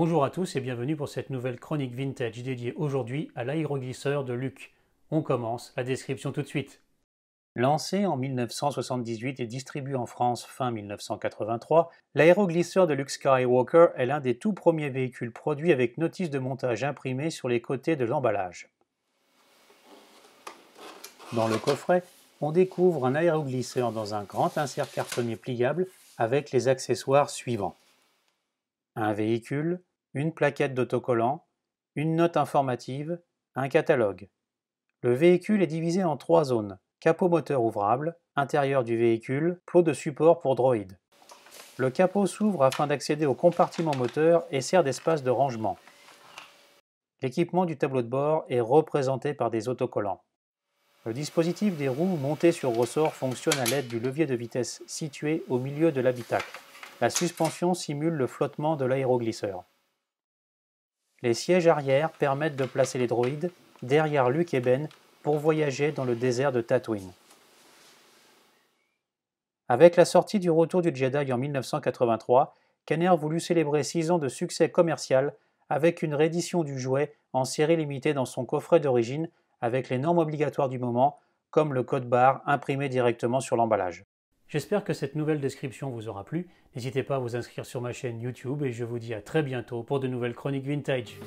Bonjour à tous et bienvenue pour cette nouvelle chronique vintage dédiée aujourd'hui à l'aéroglisseur de Luc. On commence, la description tout de suite. Lancé en 1978 et distribué en France fin 1983, l'aéroglisseur de Luke Skywalker est l'un des tout premiers véhicules produits avec notice de montage imprimée sur les côtés de l'emballage. Dans le coffret, on découvre un aéroglisseur dans un grand insert cartonnier pliable avec les accessoires suivants. Un véhicule, une plaquette d'autocollant, une note informative, un catalogue. Le véhicule est divisé en trois zones capot moteur ouvrable, intérieur du véhicule, pot de support pour droïde. Le capot s'ouvre afin d'accéder au compartiment moteur et sert d'espace de rangement. L'équipement du tableau de bord est représenté par des autocollants. Le dispositif des roues montées sur ressort fonctionne à l'aide du levier de vitesse situé au milieu de l'habitacle. La suspension simule le flottement de l'aéroglisseur. Les sièges arrière permettent de placer les droïdes derrière Luke et Ben pour voyager dans le désert de Tatooine. Avec la sortie du Retour du Jedi en 1983, Kenner voulut célébrer six ans de succès commercial avec une réédition du jouet en série limitée dans son coffret d'origine avec les normes obligatoires du moment, comme le code barre imprimé directement sur l'emballage. J'espère que cette nouvelle description vous aura plu. N'hésitez pas à vous inscrire sur ma chaîne YouTube et je vous dis à très bientôt pour de nouvelles chroniques vintage.